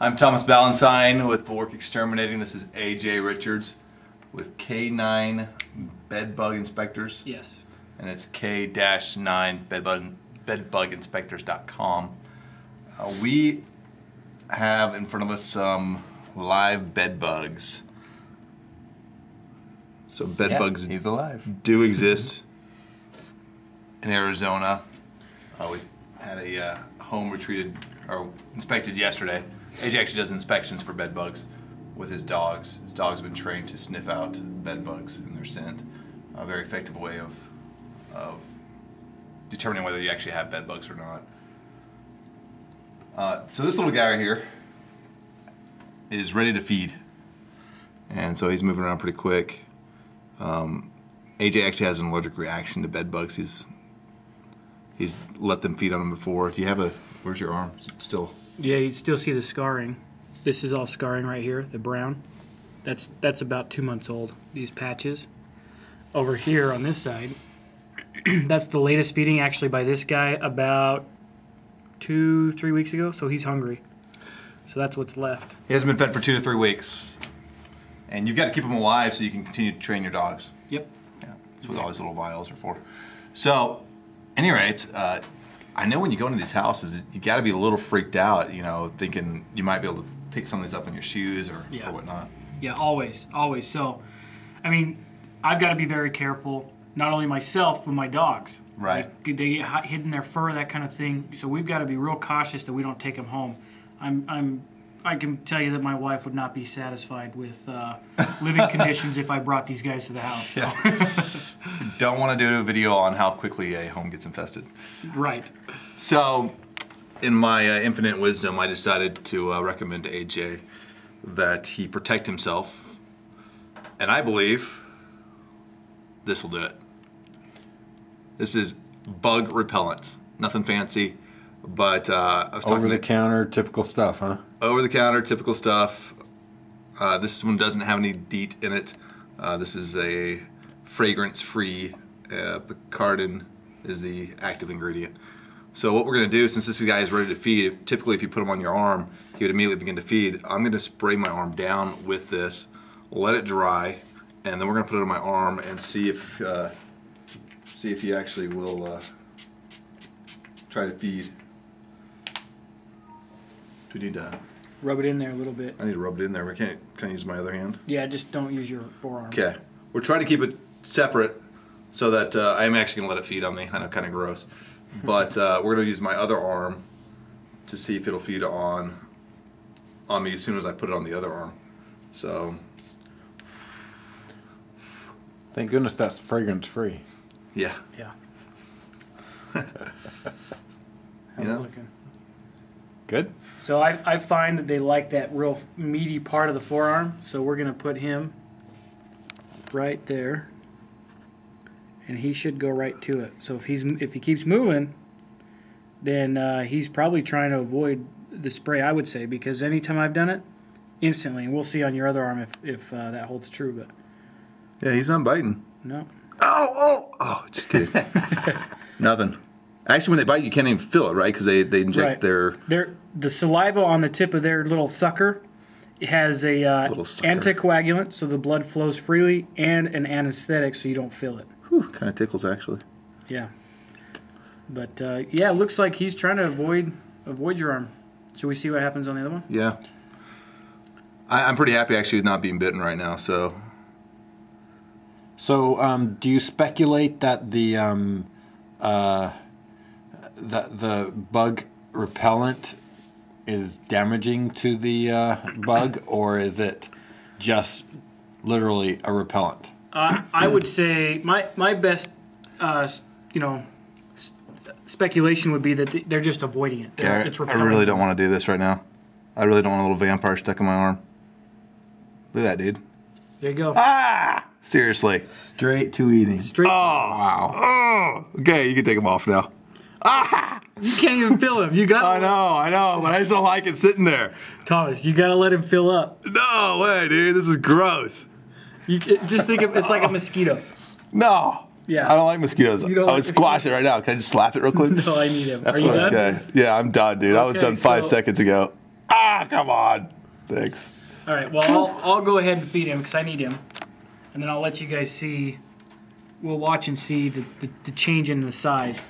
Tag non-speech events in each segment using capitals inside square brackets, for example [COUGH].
I'm Thomas Ballantyne with Bulwark Exterminating. This is AJ Richards with K9 Bedbug Inspectors. Yes. And it's K-9 bedbug, bedbuginspectors.com. Uh, we have in front of us some live bed bugs. So bed Yeah, bugs he's alive. do exist [LAUGHS] in Arizona. Uh, we had a uh, home retreated or inspected yesterday. AJ actually does inspections for bed bugs with his dogs. His dogs been trained to sniff out bed bugs and their scent. A very effective way of of determining whether you actually have bed bugs or not. Uh, so this little guy right here is ready to feed, and so he's moving around pretty quick. Um, AJ actually has an allergic reaction to bed bugs. He's he's let them feed on him before. Do you have a? Where's your arm? Still. Yeah, you still see the scarring. This is all scarring right here, the brown. That's that's about two months old. These patches. Over here on this side, [CLEARS THROAT] that's the latest feeding actually by this guy about two, three weeks ago. So he's hungry. So that's what's left. He hasn't been fed for two to three weeks, and you've got to keep him alive so you can continue to train your dogs. Yep. Yeah, that's what all these little vials are for. So, any rate, uh, I know when you go into these houses, you got to be a little freaked out, you know, thinking you might be able to pick some of these up in your shoes or, Yeah. or whatnot. Yeah, always, always. So, I mean, I've got to be very careful, not only myself, but my dogs. Right. Like, they get hi- hid in their fur, that kind of thing. So we've got to be real cautious that we don't take them home. I'm, I'm, I can tell you that my wife would not be satisfied with uh, living conditions if I brought these guys to the house. So. [LAUGHS] Don't want to do a video on how quickly a home gets infested. right. So, in my uh, infinite wisdom, I decided to uh, recommend to AJ that he protect himself, and I believe this will do it. This is bug repellent. Nothing fancy, but uh, I was talking Over the to counter, typical stuff, huh? Over the counter, typical stuff. Uh, this one doesn't have any DEET in it. Uh, this is a fragrance free. Uh, Picardin is the active ingredient. So what we're going to do, since this guy is ready to feed, typically if you put him on your arm, he would immediately begin to feed. I'm going to spray my arm down with this, let it dry, and then we're going to put it on my arm and see if uh, see if he actually will uh, try to feed. Do we need to? Rub it in there a little bit. I need to rub it in there. I can't. Can I use my other hand? Yeah, just don't use your forearm. Okay. We're trying to keep it separate so that uh, I'm actually gonna let it feed on me. I know, kind of gross, [LAUGHS] but uh, we're gonna use my other arm to see if it'll feed on on me as soon as I put it on the other arm. So Thank goodness that's fragrance free. yeah, Yeah. [LAUGHS] you How's it know. looking? Good. So I, I find that they like that real meaty part of the forearm. So we're going to put him right there. And he should go right to it. So if he's if he keeps moving, then uh, he's probably trying to avoid the spray. I would say because anytime I've done it, instantly, and we'll see on your other arm if if uh, that holds true. But Yeah, he's not biting. no, Oh, oh, oh! Just kidding. [LAUGHS] Nothing. Actually, when they bite, you can't even feel it, right? Because they, they inject Right. their their the saliva on the tip of their little sucker has a uh, Little sucker. anticoagulant, so the blood flows freely, and an anesthetic, so you don't feel it. whew, kind of tickles actually. Yeah. But uh, yeah, it looks like he's trying to avoid avoid your arm. Should we see what happens on the other one? Yeah. I, I'm pretty happy actually with not being bitten right now. So So, um, do you speculate that the um, uh, the the bug repellent is damaging to the uh, bug, or is it just literally a repellent? Uh, I would say my my best, uh, you know, speculation would be that they're just avoiding it. They're- Yeah, it's I really don't want to do this right now. I really don't want a little vampire stuck in my arm. Look at that, dude. There you go. Ah! Seriously. Straight to eating. Straight. Oh, Wow. Oh, okay, you can take them off now. You can't even feel him. You got I know, I know, but I just don't like it sitting there. Thomas. You gotta let him fill up. No way, dude. This is gross. You c- just think of it's like a mosquito. No. Yeah. I don't like mosquitoes. You don't I like would squash it right now. Can I just slap it real quick? [LAUGHS] No, I need him. Are you done? Okay. Yeah, I'm done, dude. I was Okay, done five so- seconds ago. Ah, come on. Thanks. All right. Well, I'll, I'll go ahead and feed him because I need him, and then I'll let you guys see. We'll watch and see the, the, the change in the size.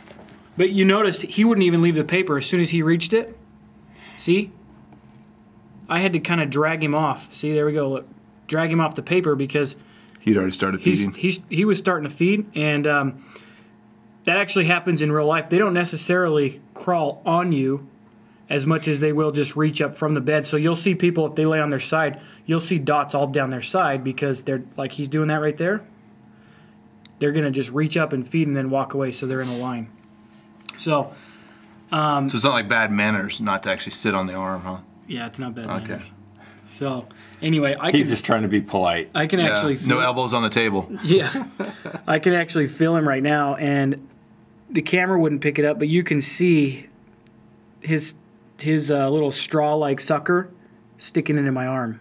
But you noticed he wouldn't even leave the paper as soon as he reached it. See? I had to kind of drag him off. See, there we go. Look, drag him off the paper because He'd already started he's feeding. he's he was starting to feed, and um, that actually happens in real life. They don't necessarily crawl on you as much as they will just reach up from the bed. So you'll see people if they lay on their side, you'll see dots all down their side because they're like he's doing that right there. They're gonna just reach up and feed and then walk away, so they're in a line. So um, so it's not like bad manners not to actually sit on the arm, huh? yeah, it's not bad. Okay. manners. So anyway, I He's can just trying to be polite. I can Yeah, actually no elbows on the table. Yeah, [LAUGHS] I can actually feel him right now, and the camera wouldn't pick it up, but you can see his his uh, little straw-like sucker sticking into my arm.